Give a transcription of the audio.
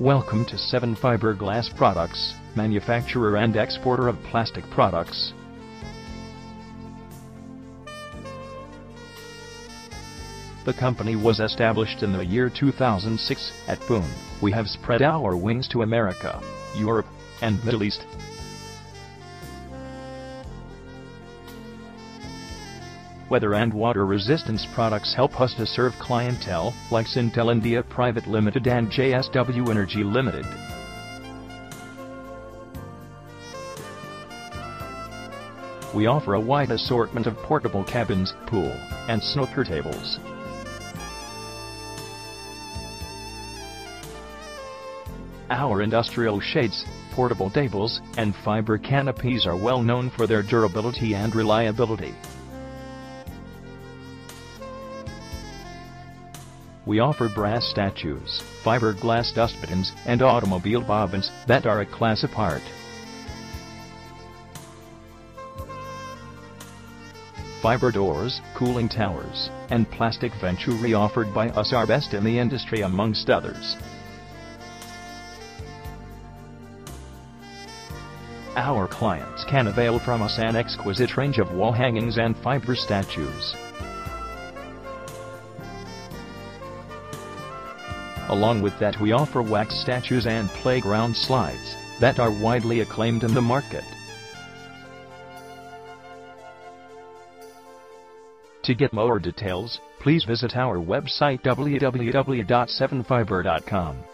Welcome to 7 Fiberglass Products, manufacturer and exporter of plastic products. The company was established in the year 2006. At Pune, we have spread our wings to America, Europe, and Middle East. Weather and water resistance products help us to serve clientele like Syntel India Private Limited and JSW Energy Limited. We offer a wide assortment of portable cabins, pool, and snooker tables. Our industrial shades, portable tables, and fiber canopies are well known for their durability and reliability. We offer brass statues, fiberglass dustbins, and automobile bobbins that are a class apart. Fiber doors, cooling towers, and plastic venturi offered by us are best in the industry amongst others. Our clients can avail from us an exquisite range of wall hangings and fiber statues. Along with that we offer wax statues and playground slides that are widely acclaimed in the market. To get more details, please visit our website www.7fiber.com.